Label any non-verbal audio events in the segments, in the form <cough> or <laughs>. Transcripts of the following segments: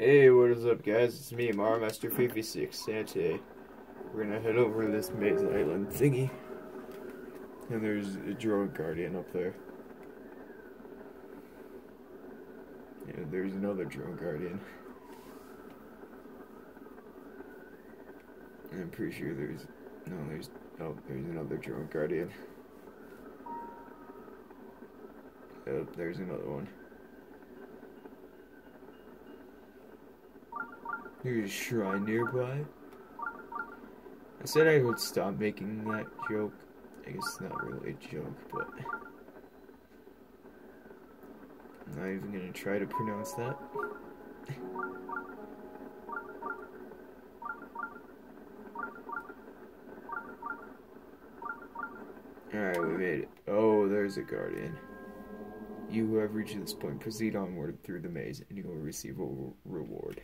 Hey, what is up, guys? It's me, Maromaster 56, and today we're gonna head over to this Maze Island thingy. And there's a drone guardian up there. And there's another drone guardian. And I'm pretty sure there's no, there's oh, there's another drone guardian. Oh, there's another one. There's a shrine nearby. I said I would stop making that joke. I guess it's not really a joke, but I'm not even gonna try to pronounce that. <laughs> Alright, we made it. Oh, there's a guardian. You who have reached this point, proceed onward through the maze, and you will receive a reward.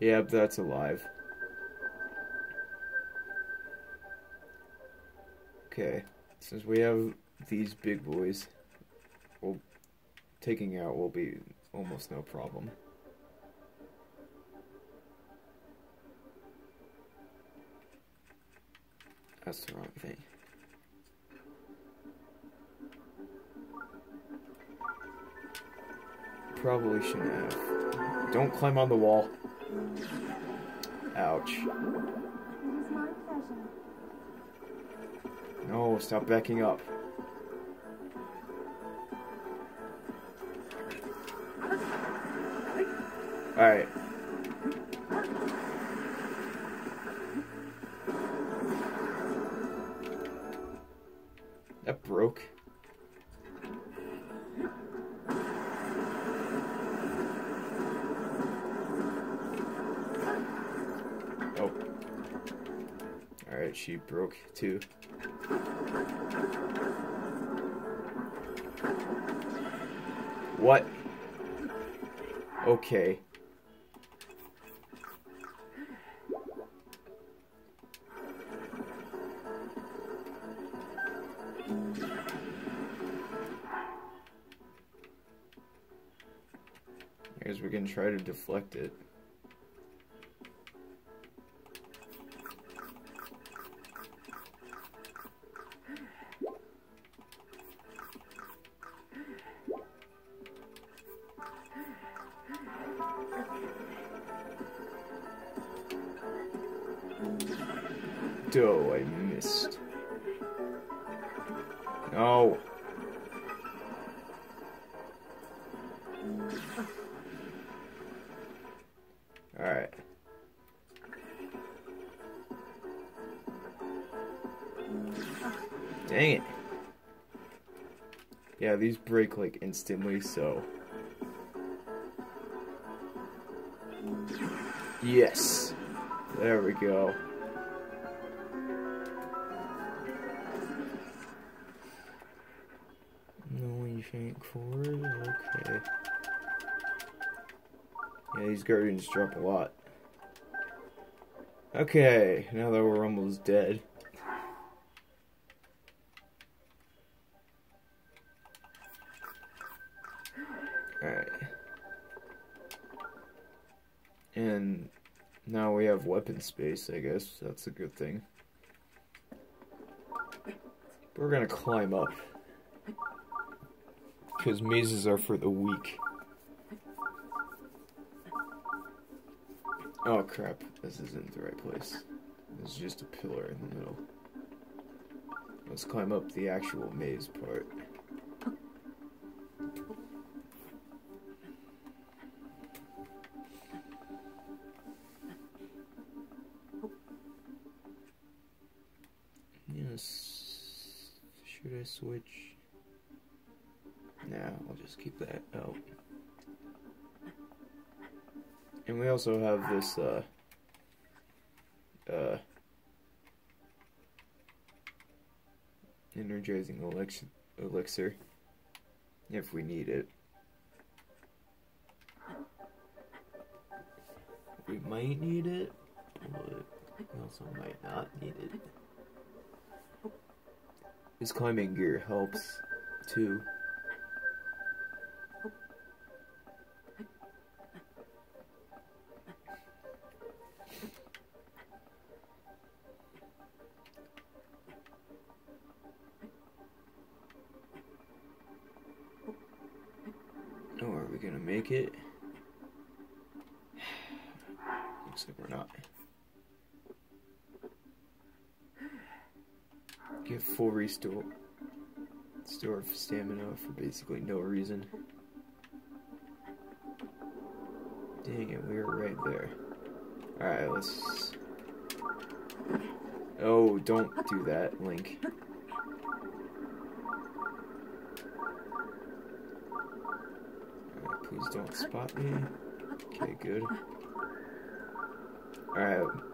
Yep, that's alive. Okay, since we have these big boys, taking out will be almost no problem. That's the wrong thing. Probably shouldn't have. Don't climb on the wall. Ouch. No, stop backing up. Alright. That broke. She broke too. What? Okay. Guess we can try to deflect it. Alright. Dang it. Yeah, these break like instantly, so. Yes. There we go. These guardians drop a lot. Okay, now that we're almost dead. Alright. And now we have weapon space, I guess. That's a good thing. We're gonna climb up. Because mazes are for the weak. Oh crap, this isn't the right place. This is just a pillar in the middle. Let's climb up the actual maze part. Yes. Should I switch? Nah, I'll just keep that out. We also have this, uh, uh, energizing elixir, elixir if we need it. We might need it, but we also might not need it. This climbing gear helps too. Store of stamina for basically no reason. Dang it, we were right there. Alright, let's... Oh, don't do that, Link. Please don't spot me. Okay, good. Alright.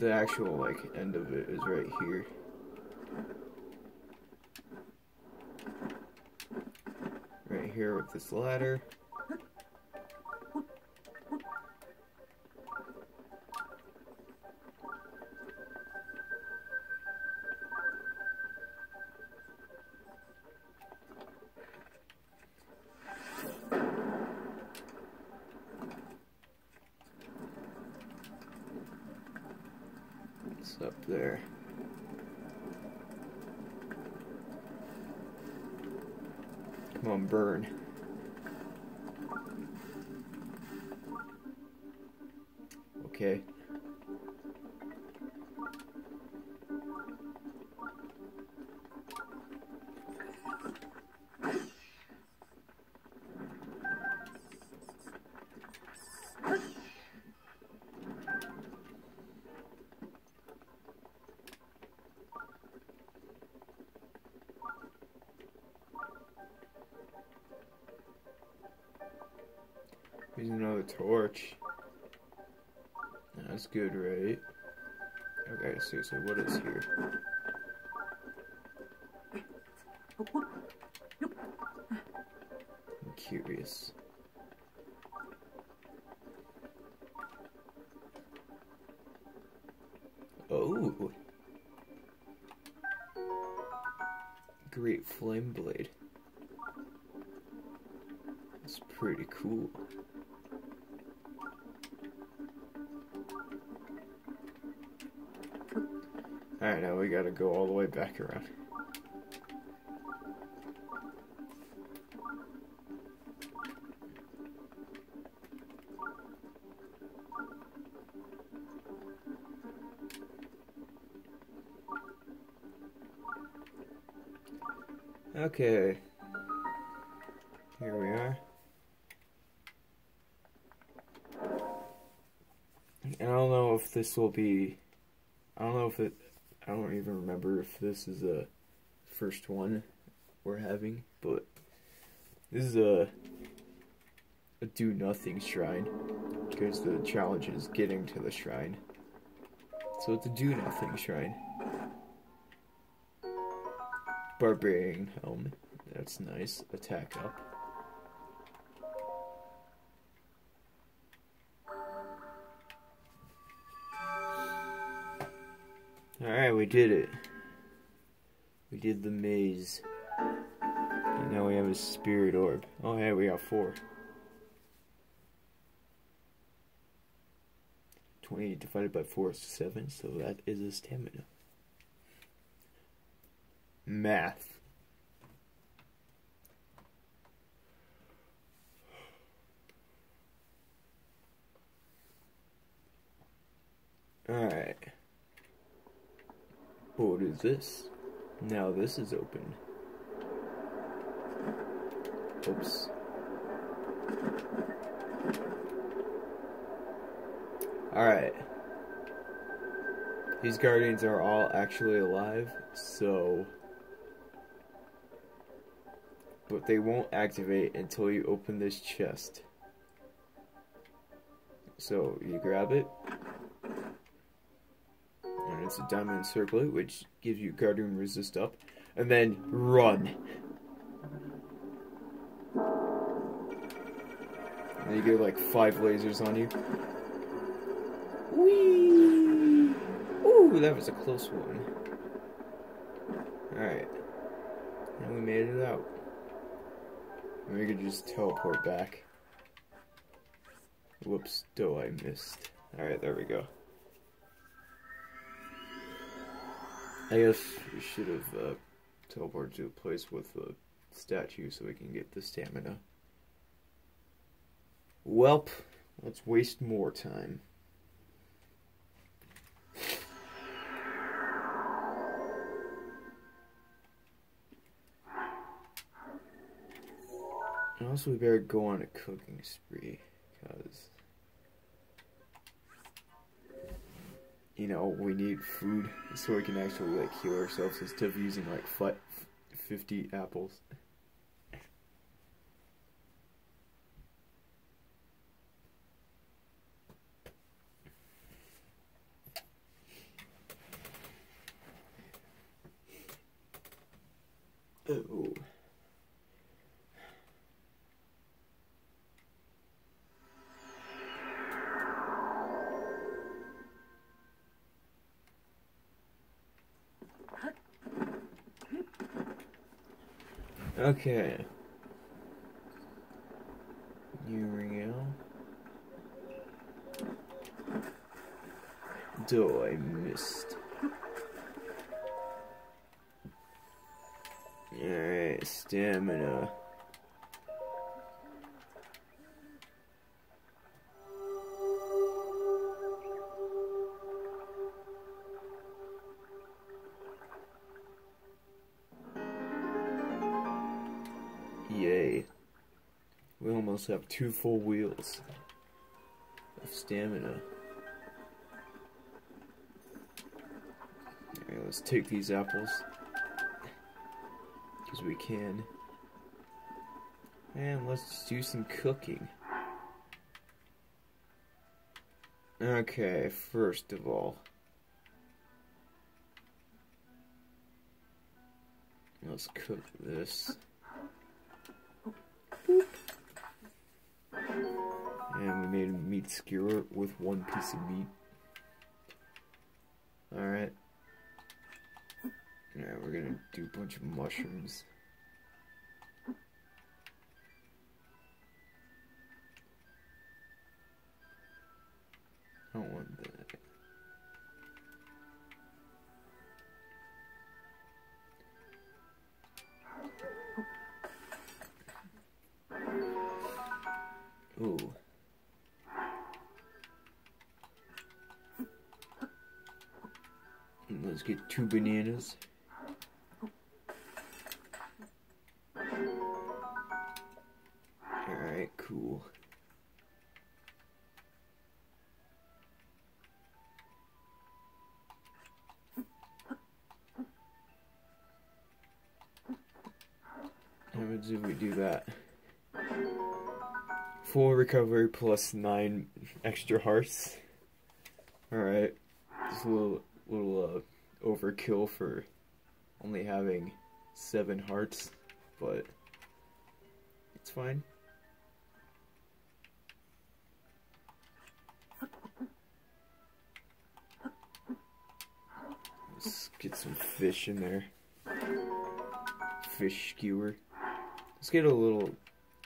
The actual, like, end of it is right here. Right here with this ladder. Up there. Come on, burn. Another torch. That's good, right? Okay, so what is here? I'm curious. Oh! Great flame blade. It's pretty cool. Now we gotta go all the way back around. Okay. Here we are. I don't know if this will be. I don't know if it. I don't even remember if this is the first one we're having, but this is a a do nothing shrine because the challenge is getting to the shrine. So it's a do nothing shrine. Barbarian helmet. That's nice. Attack up. Alright, we did it. We did the maze. And now we have a spirit orb. Oh, hey, we got four. 28 divided by 4 is 7, so that is a stamina. Math. Alright. What is this? Now this is open. Oops. Alright. These guardians are all actually alive, so. But they won't activate until you open this chest. So you grab it, it's a diamond circlet, which gives you guardian resist up, and then run. And you get like five lasers on you. Whee! Ooh, that was a close one. Alright. And we made it out. And we could just teleport back. Whoops, do I missed. Alright, there we go. I guess we should have uh, teleported to a place with a statue so we can get the stamina. Welp, let's waste more time. And also, we better go on a cooking spree, because, you know, we need food so we can actually, like, heal ourselves instead of using, like, 50 apples. Okay. Uriel. Do I missed? Alright, stamina. Yay. We almost have two full wheels of stamina. Let's take these apples. Because we can. And let's do some cooking. Okay, first of all. Let's cook this. Meat skewer with one piece of meat. Alright. Alright, we're gonna do a bunch of mushrooms. Let's get two bananas. Alright, cool. How much did we do that? Full recovery plus nine extra hearts. Alright. Just a little little uh, overkill for only having seven hearts, but it's fine. Let's get some fish in there. Fish skewer. Let's get a little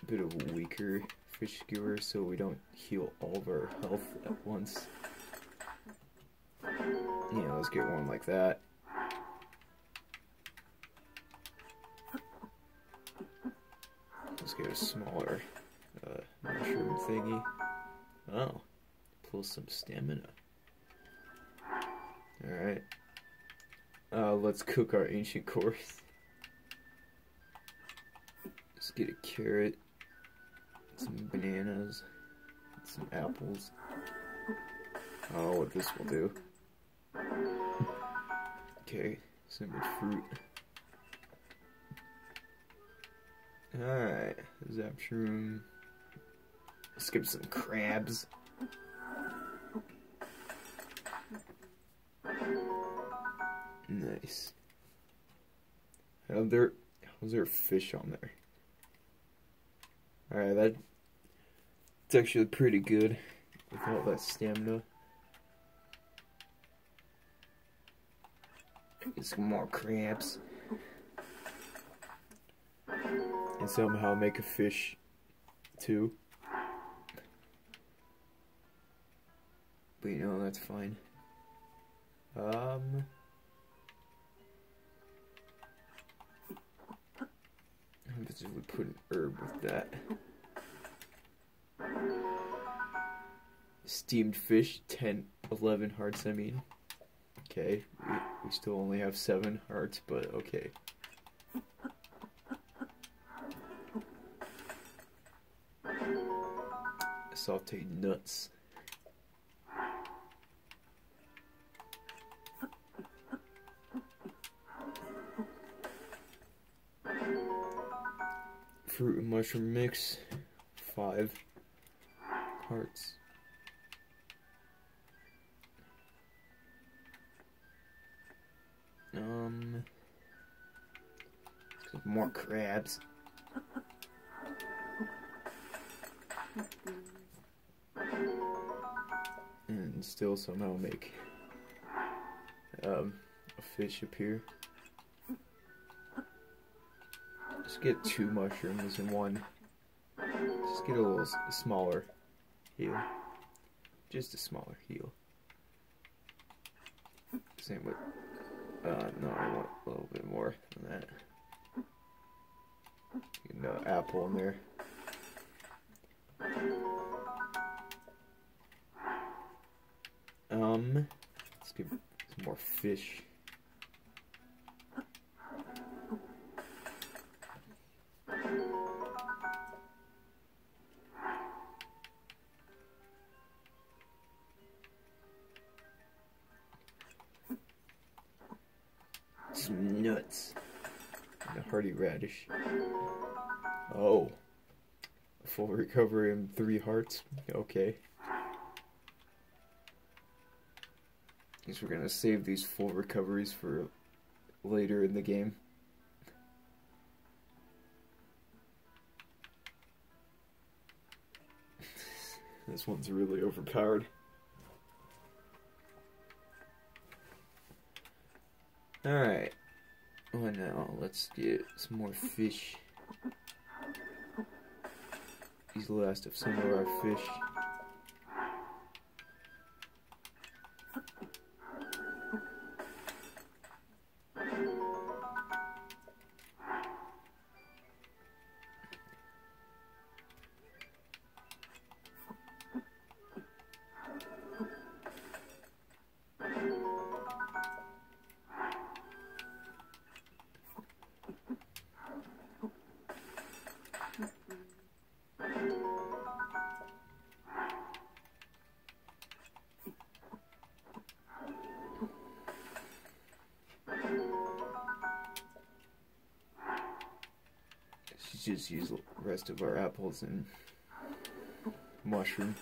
bit of weaker fish skewer so we don't heal all of our health at once. Yeah, let's get one like that. Let's get a smaller uh, mushroom thingy. Oh, pull some stamina. Alright. Uh, let's cook our ancient course. Let's get a carrot, some bananas, some apples. Oh, what this will do. Okay, some fruit. Alright, Zapshroom. Skip some crabs. Nice. How there how's there fish on there? Alright, that it's actually pretty good with all that stamina. Get some more crabs. And somehow make a fish too. But you know, that's fine. Um. Because if we put an herb with that. Steamed fish, 10, 11 hearts, I mean. Okay, we, still only have 7 hearts, but okay. Sauteed nuts. Fruit and mushroom mix, 5 hearts. Um, more crabs. And still somehow make um, a fish appear. Just get two mushrooms and one. Just get a little smaller heal. Just a smaller heal. Same with uh, no, I want a little bit more than that. Get an apple in there. Um, let's get some more fish. Radish. Oh. Full recovery and three hearts. Okay. Guess we're gonna save these full recoveries for later in the game. <laughs> this one's really overpowered. Alright. Well, no, let's get some more fish. These last of some of our fish. Just use the rest of our apples and mushroom.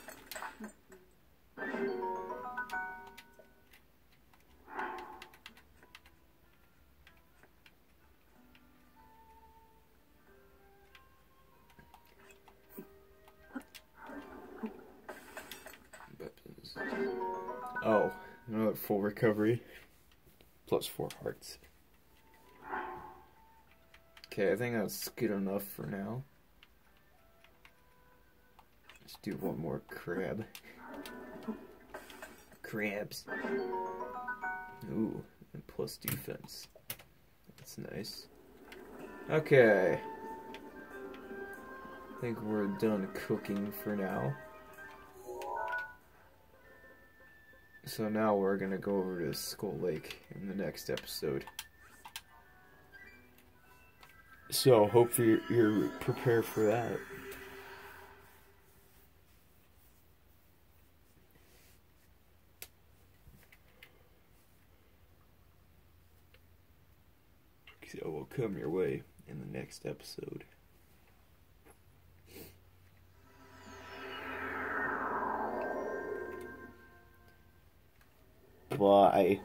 Oh, another full recovery. Plus four hearts. Okay, I think that's good enough for now. Let's do one more crab. Crabs. Ooh, and plus defense. That's nice. Okay. I think we're done cooking for now. So now we're gonna go over to Skull Lake in the next episode. So hopefully you're prepared for that. So will come your way in the next episode. Bye.